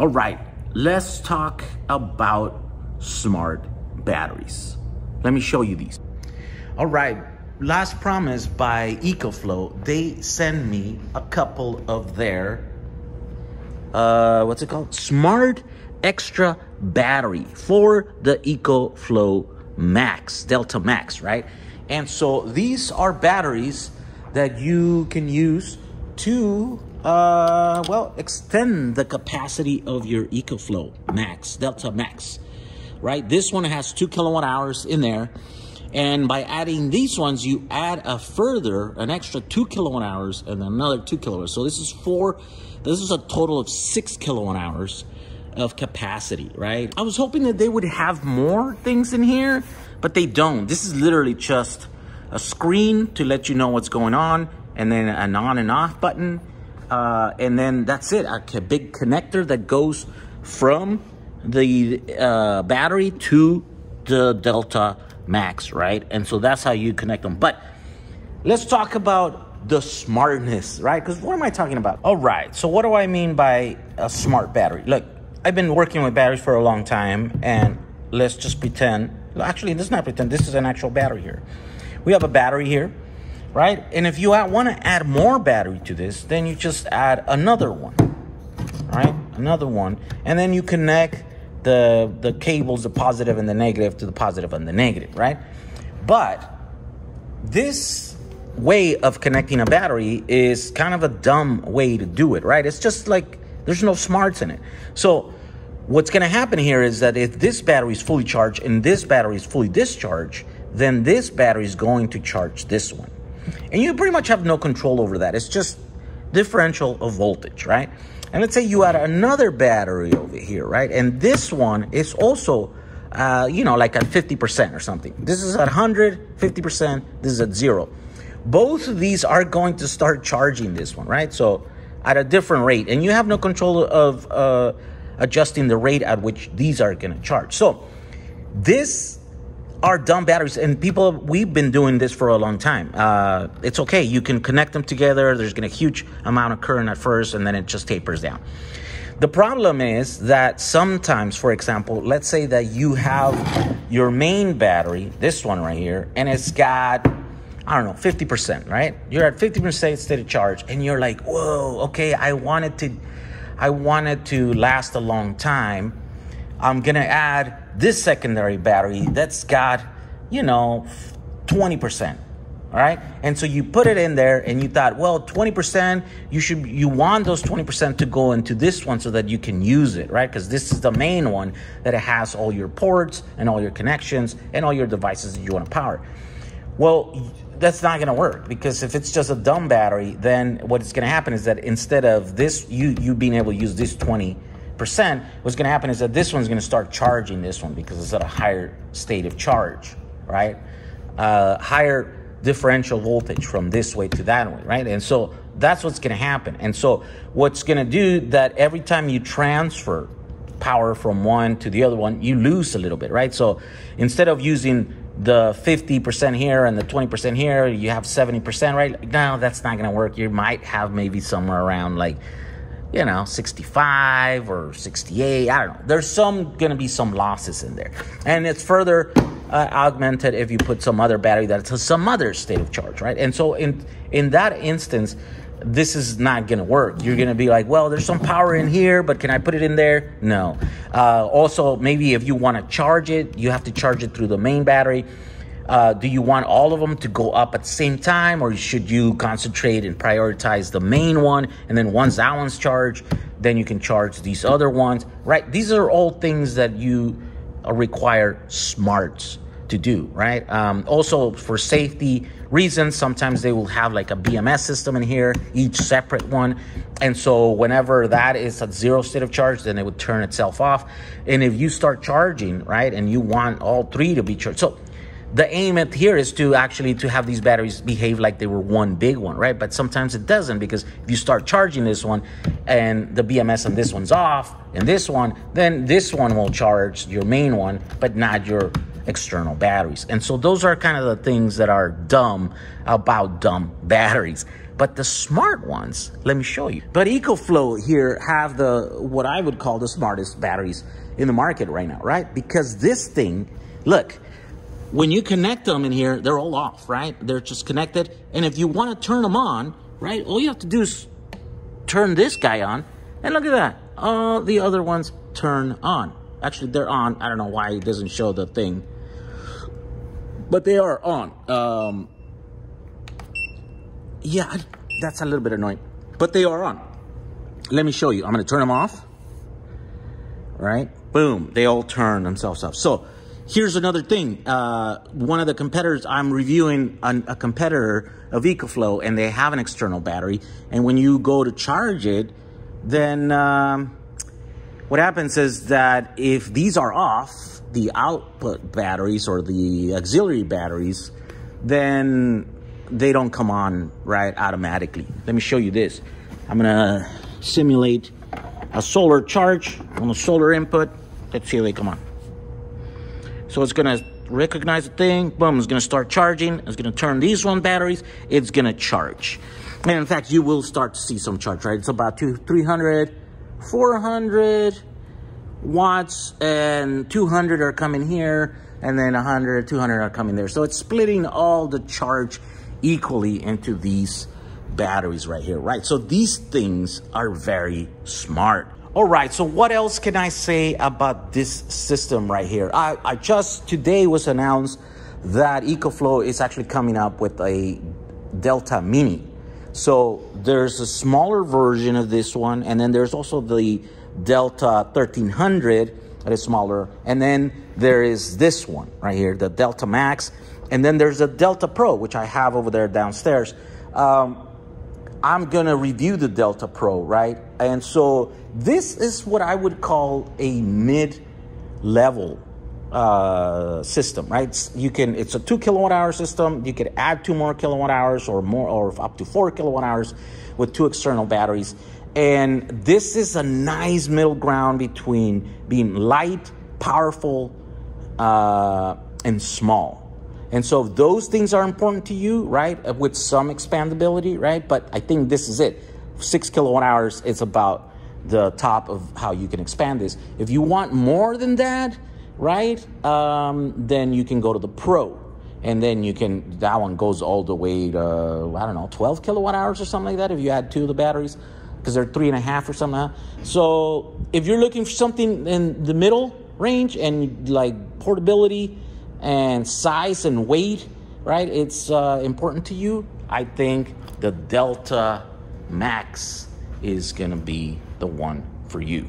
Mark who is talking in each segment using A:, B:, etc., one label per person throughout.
A: All right, let's talk about smart batteries. Let me show you these. All right, last promise by EcoFlow, they send me a couple of their, uh, what's it called? Smart Extra Battery for the EcoFlow Max, Delta Max, right? And so these are batteries that you can use to uh, well, extend the capacity of your EcoFlow Max, Delta Max, right? This one has two kilowatt hours in there. And by adding these ones, you add a further, an extra two kilowatt hours and another two kilowatt. So this is four, this is a total of six kilowatt hours of capacity, right? I was hoping that they would have more things in here, but they don't. This is literally just a screen to let you know what's going on and then an on and off button uh, and then that's it. A big connector that goes from the uh, battery to the Delta Max, right? And so that's how you connect them. But let's talk about the smartness, right? Because what am I talking about? All right. So what do I mean by a smart battery? Look, I've been working with batteries for a long time, and let's just pretend. Actually, let's not pretend. This is an actual battery here. We have a battery here right? And if you want to add more battery to this, then you just add another one, right? Another one, and then you connect the the cables, the positive and the negative, to the positive and the negative, right? But this way of connecting a battery is kind of a dumb way to do it, right? It's just like there's no smarts in it. So what's going to happen here is that if this battery is fully charged and this battery is fully discharged, then this battery is going to charge this one. And you pretty much have no control over that. It's just differential of voltage, right? And let's say you add another battery over here, right? And this one is also, uh, you know, like at 50% or something. This is at 100, 50%, this is at zero. Both of these are going to start charging this one, right? So at a different rate. And you have no control of uh, adjusting the rate at which these are going to charge. So this are dumb batteries and people we've been doing this for a long time uh, it's okay you can connect them together there's going to huge amount of current at first and then it just tapers down the problem is that sometimes for example let's say that you have your main battery this one right here and it's got I don't know, 50%, right? You're at 50% state of charge and you're like, whoa, okay, I wanted to I wanted to last a long time. I'm gonna add this secondary battery that's got, you know, 20%. All right. And so you put it in there and you thought, well, 20%, you should, you want those 20% to go into this one so that you can use it, right? Because this is the main one that it has all your ports and all your connections and all your devices that you want to power. Well, that's not going to work because if it's just a dumb battery, then what's going to happen is that instead of this, you, you being able to use this 20 percent, what's going to happen is that this one's going to start charging this one because it's at a higher state of charge, right? Uh, higher differential voltage from this way to that way, right? And so that's what's going to happen. And so what's going to do that every time you transfer power from one to the other one, you lose a little bit, right? So instead of using the 50% here and the 20% here, you have 70%, right? No, that's not going to work. You might have maybe somewhere around like you know, 65 or 68. I don't know. There's some going to be some losses in there. And it's further uh, augmented if you put some other battery that's some other state of charge, right? And so in in that instance, this is not going to work. You're going to be like, well, there's some power in here, but can I put it in there? No. Uh, also, maybe if you want to charge it, you have to charge it through the main battery. Uh, do you want all of them to go up at the same time, or should you concentrate and prioritize the main one? And then once that one's charged, then you can charge these other ones, right? These are all things that you require smarts to do, right? Um, also, for safety reasons, sometimes they will have like a BMS system in here, each separate one. And so, whenever that is at zero state of charge, then it would turn itself off. And if you start charging, right, and you want all three to be charged, so the aim at here is to actually to have these batteries behave like they were one big one right but sometimes it doesn't because if you start charging this one and the bms on this one's off and this one then this one will charge your main one but not your external batteries and so those are kind of the things that are dumb about dumb batteries But the smart ones, let me show you. But EcoFlow here have the, what I would call the smartest batteries in the market right now, right? Because this thing, look, when you connect them in here, they're all off, right? They're just connected. And if you want to turn them on, right, all you have to do is turn this guy on. And look at that. All the other ones turn on. Actually, they're on. I don't know why it doesn't show the thing. But they are on. Um, yeah, that's a little bit annoying. But they are on. Let me show you. I'm going to turn them off. Right? Boom. They all turn themselves off. So here's another thing. Uh, one of the competitors, I'm reviewing an, a competitor of EcoFlow, and they have an external battery. And when you go to charge it, then um, what happens is that if these are off, the output batteries or the auxiliary batteries, then they don't come on right automatically. Let me show you this. I'm gonna simulate a solar charge on a solar input. Let's see how they come on. So it's gonna recognize the thing, boom, it's gonna start charging, it's gonna turn these one batteries, it's gonna charge. And in fact, you will start to see some charge, right? It's about two, 300, 400 watts, and 200 are coming here, and then 100, 200 are coming there. So it's splitting all the charge equally into these batteries right here, right? So these things are very smart. All right, so what else can I say about this system right here? I, I just today was announced that EcoFlow is actually coming up with a Delta Mini. So there's a smaller version of this one, and then there's also the Delta 1300 that is smaller, and then there is this one right here, the Delta Max, and then there's a Delta Pro, which I have over there downstairs. Um, I'm gonna review the Delta Pro, right? And so this is what I would call a mid-level uh, system, right? You can, it's a two kilowatt hour system. You could add two more kilowatt hours or more, or up to four kilowatt hours with two external batteries. And this is a nice middle ground between being light, powerful, uh, and small. And so those things are important to you, right, uh, with some expandability, right? But I think this is it. Six kilowatt hours is about the top of how you can expand this. If you want more than that, right, um, then you can go to the Pro. And then you can, that one goes all the way to, I don't know, 12 kilowatt hours or something like that if you add two of the batteries, because they're three and a half or something. So if you're looking for something in the middle range and like portability, and size and weight, right? It's uh, important to you. I think the Delta Max is gonna be the one for you.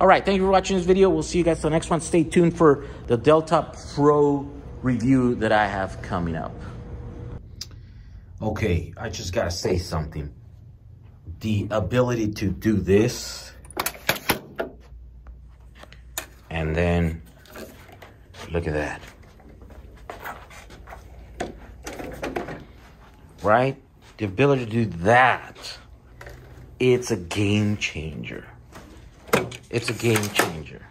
A: All right, thank you for watching this video. We'll see you guys the next one. Stay tuned for the Delta Pro review that I have coming up. Okay, I just gotta say something. The ability to do this and then Look at that. Right? The ability to do that, it's a game changer. It's a game changer.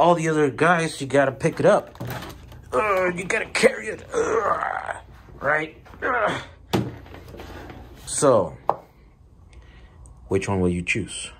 A: All the other guys, you gotta pick it up. Uh, you gotta carry it. Uh, right? Uh. So, which one will you choose?